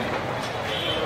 え?